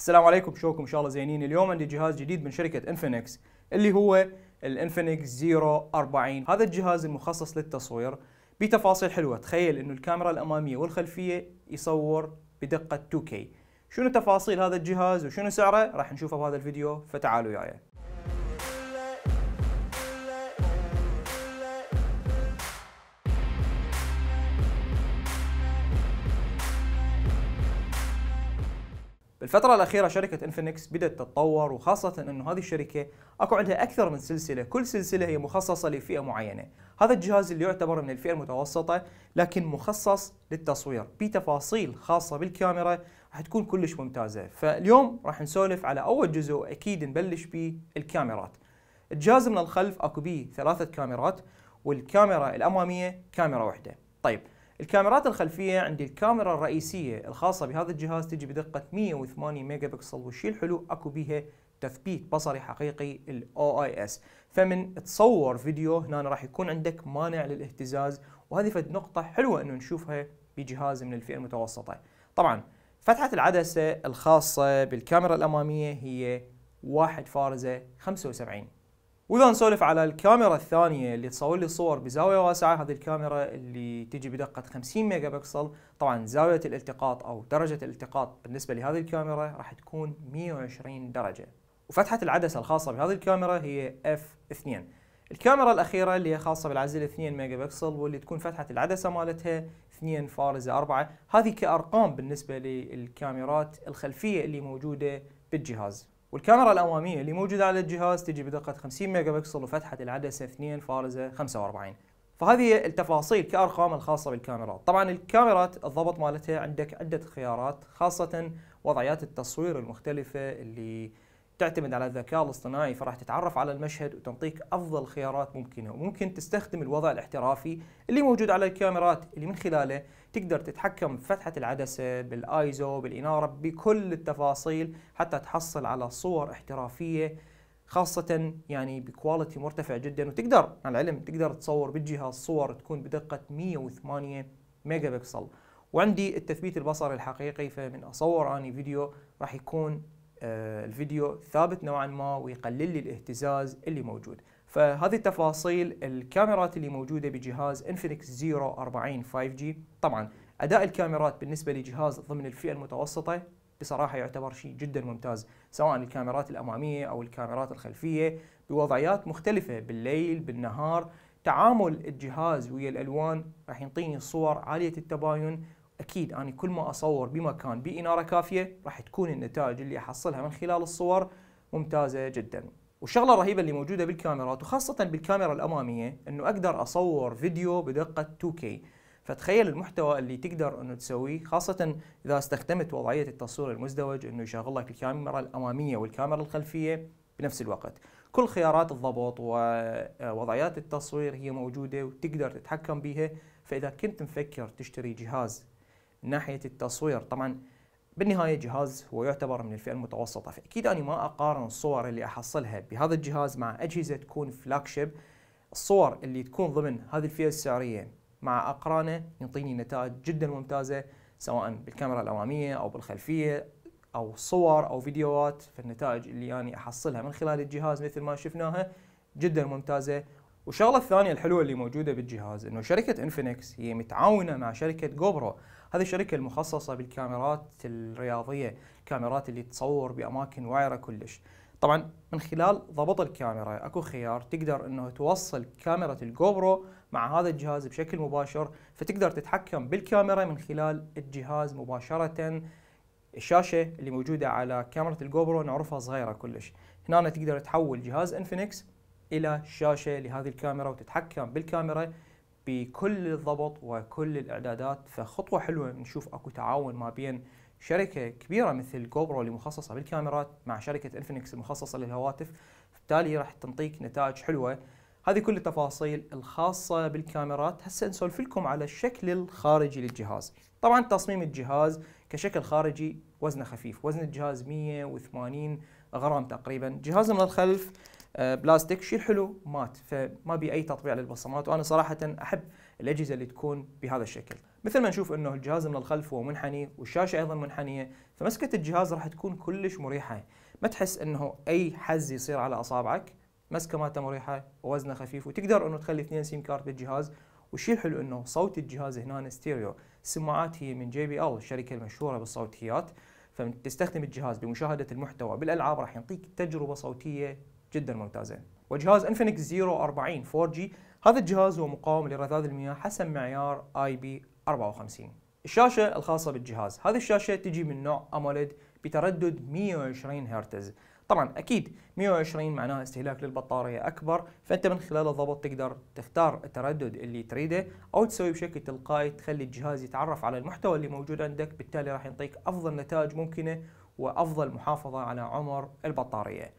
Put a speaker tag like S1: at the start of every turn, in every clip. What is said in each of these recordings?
S1: السلام عليكم شلونكم؟ إن شاء الله زينين. اليوم عندي جهاز جديد من شركة Infinix اللي هو ال Infinix Zero 40 هذا الجهاز المخصص للتصوير بتفاصيل حلوة. تخيل إنه الكاميرا الأمامية والخلفية يصور بدقة 2K شنو تفاصيل هذا الجهاز وشنو سعره؟ راح نشوفه بهذا الفيديو فتعالوا وياي. بالفترة الأخيرة شركة انفينكس بدأت تتطور وخاصة أنه هذه الشركة أكو عندها أكثر من سلسلة كل سلسلة هي مخصصة لفئة معينة. هذا الجهاز اللي يعتبر من الفئة المتوسطة لكن مخصص للتصوير بتفاصيل خاصة بالكاميرا راح تكون كلش ممتازة. فاليوم راح نسولف على أول جزء وأكيد نبلش بالكاميرات. الجهاز من الخلف أكو بيه ثلاثة كاميرات والكاميرا الأمامية كاميرا واحدة. طيب الكاميرات الخلفية عندي الكاميرا الرئيسية الخاصة بهذا الجهاز تجي بدقة 108 ميجا بكسل والشيء الحلو أكو بيها تثبيت بصري حقيقي ال OIS فمن تصور فيديو هنا راح يكون عندك مانع للاهتزاز وهذه فد نقطة حلوة إنه نشوفها بجهاز من الفئة المتوسطة. طبعا فتحة العدسة الخاصة بالكاميرا الأمامية هي واحد فارزة 75 وإذا نسولف على الكاميرا الثانية اللي تصور لي صور بزاوية واسعة هذه الكاميرا اللي تجي بدقة 50 ميجا بكسل. طبعا زاوية الالتقاط أو درجة الالتقاط بالنسبة لهذه الكاميرا راح تكون 120 درجة. وفتحة العدسة الخاصة بهذه الكاميرا هي f2 الكاميرا الأخيرة اللي هي خاصة بالعزل 2 ميجا بكسل واللي تكون فتحة العدسة مالتها 2 فارزه 4 هذه كأرقام بالنسبة للكاميرات الخلفية اللي موجودة بالجهاز. والكاميرا الأمامية اللي موجودة على الجهاز تجي بدقة 50 ميجا بكسل وفتحة العدسة 2 فارزة 45 فهذه التفاصيل كأرقام الخاصة بالكاميرات طبعا الكاميرات الضبط مالتها عندك عدة خيارات خاصة وضعيات التصوير المختلفة اللي تعتمد على الذكاء الاصطناعي فراح تتعرف على المشهد وتنطيك أفضل خيارات ممكنة. وممكن تستخدم الوضع الاحترافي اللي موجود على الكاميرات اللي من خلاله تقدر تتحكم بفتحة العدسة بالآيزو بالإنارة بكل التفاصيل حتى تحصل على صور احترافية خاصة يعني ب quality مرتفع جدا. وتقدر مع العلم تقدر تصور بالجهاز صور تكون بدقة 108 ميجا بكسل وعندي التثبيت البصري الحقيقي فمن أصور أني فيديو راح يكون الفيديو ثابت نوعا ما ويقلل لي الاهتزاز اللي موجود. فهذه التفاصيل الكاميرات اللي موجودة بجهاز Infinix Zero 40 5G طبعا أداء الكاميرات بالنسبة لجهاز ضمن الفئة المتوسطة بصراحة يعتبر شيء جدا ممتاز سواء الكاميرات الأمامية أو الكاميرات الخلفية. بوضعيات مختلفة بالليل بالنهار. تعامل الجهاز ويا الألوان راح ينطيني صور عالية التباين. أكيد أنا كل ما أصور بمكان بإنارة كافية راح تكون النتائج اللي أحصلها من خلال الصور ممتازة جدا. والشغلة الرهيبة اللي موجودة بالكاميرات وخاصة بالكاميرا الأمامية إنه أقدر أصور فيديو بدقة 2K فتخيل المحتوى اللي تقدر إنه تسويه خاصة إذا استخدمت وضعية التصوير المزدوج إنه يشغل لك الكاميرا الأمامية والكاميرا الخلفية بنفس الوقت. كل خيارات الضبط ووضعيات التصوير هي موجودة وتقدر تتحكم بها فإذا كنت مفكر تشتري جهاز من ناحية التصوير. طبعا بالنهاية جهاز هو يعتبر من الفئة المتوسطة. فأكيد أنا ما أقارن الصور اللي أحصلها بهذا الجهاز مع أجهزة تكون فلاج شيب الصور اللي تكون ضمن هذه الفئة السعرية مع أقرانه يعطيني نتائج جدا ممتازة سواء بالكاميرا الاماميه أو بالخلفية أو صور أو فيديوهات. فالنتائج اللي أنا أحصلها من خلال الجهاز مثل ما شفناها جدا ممتازة. والشغلة الثانية الحلوة اللي موجودة بالجهاز إنه شركة Infinix هي متعاونة مع شركة GoPro هذه الشركة المخصصة بالكاميرات الرياضية الكاميرات اللي تصور بأماكن وعره كلش. طبعا من خلال ضبط الكاميرا أكو خيار تقدر إنه توصل كاميرا ال GoPro مع هذا الجهاز بشكل مباشر فتقدر تتحكم بالكاميرا من خلال الجهاز مباشرة. الشاشة اللي موجودة على كاميرا ال GoPro نعرفها صغيرة كلش. هنا تقدر تحول جهاز Infinix إلى شاشة لهذه الكاميرا وتتحكم بالكاميرا. بكل الضبط وكل الإعدادات فخطوة حلوة نشوف أكو تعاون ما بين شركة كبيرة مثل GoPro اللي مخصصة بالكاميرات مع شركة Infinix المخصصه للهواتف بالتالي راح تنطيك نتائج حلوة. هذه كل التفاصيل الخاصة بالكاميرات. هسه نسولف لكم على الشكل الخارجي للجهاز. طبعا تصميم الجهاز كشكل خارجي وزنه خفيف وزن الجهاز 180 غرام تقريبا. جهاز من الخلف بلاستيك شيء حلو matte. فما بي أي تطبيع للبصمات وأنا صراحة أحب الأجهزة اللي تكون بهذا الشكل. مثل ما نشوف إنه الجهاز من الخلف هو منحني والشاشة أيضا منحنية فمسكة الجهاز راح تكون كلش مريحة. ما تحس إنه أي حز يصير على أصابعك مسكة مالته مريحة ووزنه خفيف وتقدر إنه تخلي اثنين SIM card بالجهاز. والشيء الحلو إنه صوت الجهاز هنا ستيريو. السماعات هي من JBL الشركة المشهورة بالصوتيات. فتستخدم الجهاز بمشاهدة المحتوى بالألعاب راح يعطيك تجربة صوتية جدا ممتازه وجهاز Infinix Zero 40 4G هذا الجهاز هو مقاوم لرذاذ المياه حسب معيار IP54 الشاشة الخاصة بالجهاز. هذه الشاشة تجي من نوع AMOLED بتردد 120 هرتز. طبعا أكيد 120 معناها استهلاك للبطارية أكبر فأنت من خلال الضبط تقدر تختار التردد اللي تريده أو تسوي بشكل تلقائي تخلي الجهاز يتعرف على المحتوى اللي موجود عندك بالتالي راح يعطيك أفضل نتائج ممكنة وأفضل محافظة على عمر البطارية.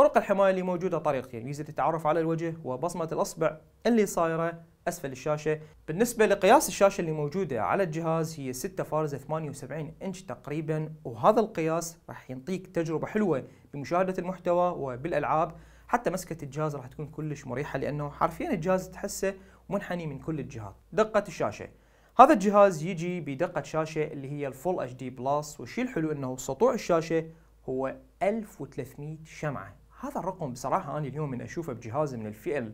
S1: طرق الحماية اللي موجودة طريقتين ميزه التعرف على الوجه وبصمة الأصبع اللي صايرة أسفل الشاشة. بالنسبة لقياس الشاشة اللي موجودة على الجهاز هي 6 فارزه 78 إنش تقريبا وهذا القياس راح يعطيك تجربة حلوة بمشاهدة المحتوى وبالألعاب. حتى مسكة الجهاز راح تكون كلش مريحة لأنه حرفيا الجهاز تحسه منحني من كل الجهات. دقة الشاشة. هذا الجهاز يجي بدقة شاشة اللي هي ال Full HD Plus والشيء الحلو إنه سطوع الشاشة هو 1300 شمعة. هذا الرقم بصراحة أنا اليوم من أشوفه بجهاز من الفئة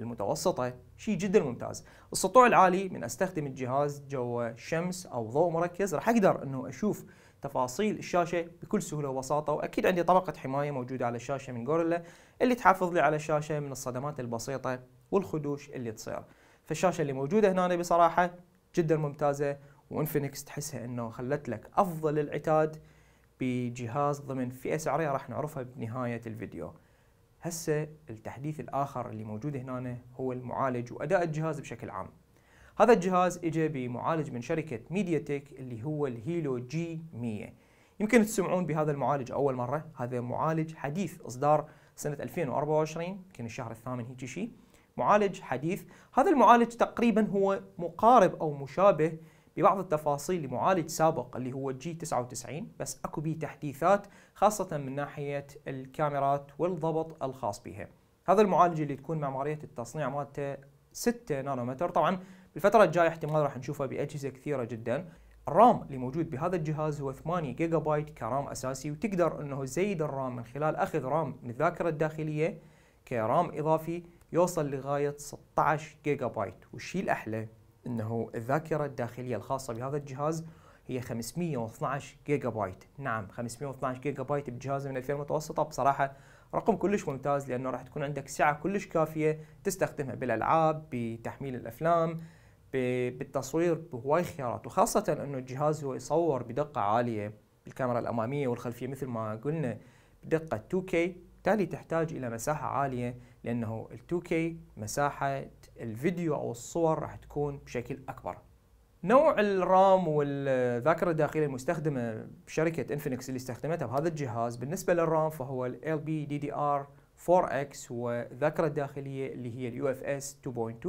S1: المتوسطة شيء جدا ممتاز. السطوع العالي من أستخدم الجهاز جو شمس أو ضوء مركز راح أقدر إنه أشوف تفاصيل الشاشة بكل سهولة وبساطة وأكيد عندي طبقة حماية موجودة على الشاشة من Gorilla اللي تحافظ لي على الشاشة من الصدمات البسيطة والخدوش اللي تصير. فالشاشة اللي موجودة هنا بصراحة جدا ممتازة و Infinix تحسها إنه خلت لك أفضل العتاد بجهاز ضمن فئة سعرية راح نعرفها بنهاية الفيديو. هسه التحديث الآخر اللي موجود هنا هو المعالج وأداء الجهاز بشكل عام. هذا الجهاز اجى بمعالج من شركة MediaTek اللي هو ال Helio G100 يمكن تسمعون بهذا المعالج أول مرة. هذا معالج حديث إصدار سنة 2024 يمكن الشهر الثامن هيك شيء معالج حديث. هذا المعالج تقريبا هو مقارب أو مشابه ببعض التفاصيل لمعالج سابق اللي هو G99 بس أكو به تحديثات خاصة من ناحية الكاميرات والضبط الخاص بها هذا المعالج اللي تكون معمارية التصنيع مالته 6 نانومتر. طبعا بالفترة الجاية احتمال راح نشوفه بأجهزة كثيرة جدا. ال RAM اللي موجود بهذا الجهاز هو 8 جيجا بايت ك RAM أساسي وتقدر إنه تزيد ال RAM من خلال أخذ RAM من الذاكرة الداخلية ك RAM إضافي يوصل لغاية 16 جيجا بايت والشيء الأحلى إنه الذاكرة الداخلية الخاصة بهذا الجهاز هي 512 جيجا بايت نعم 512 جيجا بايت بجهاز من الفئة المتوسطة بصراحة رقم كلش ممتاز لأنه راح تكون عندك سعة كلش كافية تستخدمها بالألعاب بتحميل الأفلام بالتصوير بهواي خيارات. وخاصة إنه الجهاز هو يصور بدقة عالية الكاميرا الأمامية والخلفية مثل ما قلنا بدقة 2K بالتالي تحتاج إلى مساحة عالية لأنه ال 2K مساحة الفيديو أو الصور راح تكون بشكل أكبر. نوع ال RAM والذاكرة الداخلية المستخدمة بشركة انفينكس اللي استخدمتها بهذا الجهاز بالنسبة لل RAM فهو ال LPDDR 4X والذاكرة الداخلية اللي هي UFS 2.2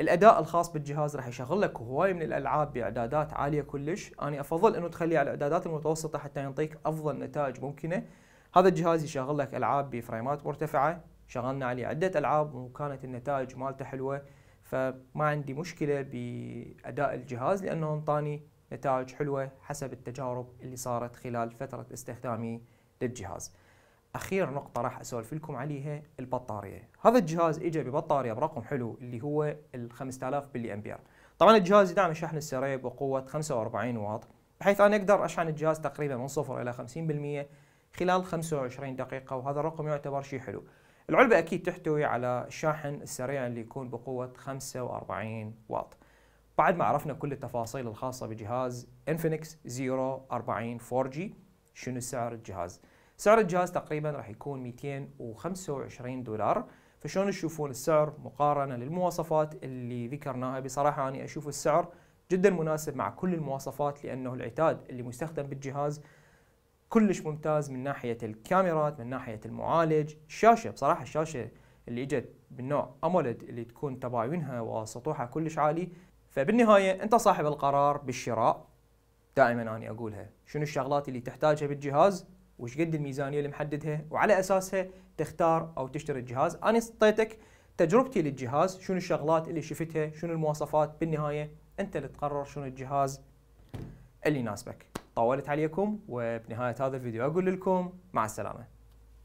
S1: الأداء الخاص بالجهاز راح يشغل لك هواي من الألعاب بإعدادات عالية كلش. أنا أفضل إنه تخليه على الإعدادات المتوسطة حتى يعطيك أفضل نتائج ممكنة. هذا الجهاز يشغل لك ألعاب بفريمات مرتفعة شغلنا عليه عدة ألعاب وكانت النتائج مالته حلوة فما عندي مشكلة بأداء الجهاز لأنه أنطاني نتائج حلوة حسب التجارب اللي صارت خلال فترة استخدامي للجهاز. أخير نقطة راح أسولف لكم عليها البطارية، هذا الجهاز اجى ببطارية برقم حلو اللي هو ال 5000 ملي أمبير. طبعا الجهاز يدعم الشحن السريع بقوة 45 واط بحيث أنا أقدر أشحن الجهاز تقريبا من صفر إلى 50% خلال 25 دقيقة وهذا الرقم يعتبر شيء حلو. العلبة أكيد تحتوي على الشاحن السريع اللي يكون بقوة 45 واط. بعد ما عرفنا كل التفاصيل الخاصة بجهاز انفينكس 040 4G شنو سعر الجهاز؟ سعر الجهاز تقريبا راح يكون 225 دولار. فشلون تشوفون السعر مقارنة للمواصفات اللي ذكرناها؟ بصراحة أنا أشوف السعر جدا مناسب مع كل المواصفات لأنه العتاد اللي مستخدم بالجهاز كلش ممتاز من ناحية الكاميرات من ناحية المعالج. الشاشه بصراحة الشاشة اللي إجت بالنوع أموليد اللي تكون تباينها وسطوحها كلش عالي. فبالنهاية أنت صاحب القرار بالشراء. دائما أنا أقولها. شنو الشغلات اللي تحتاجها بالجهاز؟ وش قد الميزانية اللي محددها؟ وعلى أساسها تختار أو تشتري الجهاز. أنا اعطيتك تجربتي للجهاز. شنو الشغلات اللي شفتها؟ شنو المواصفات؟ بالنهاية أنت اللي تقرر شنو الجهاز اللي يناسبك. طولت عليكم وبنهاية هذا الفيديو أقول لكم مع السلامة.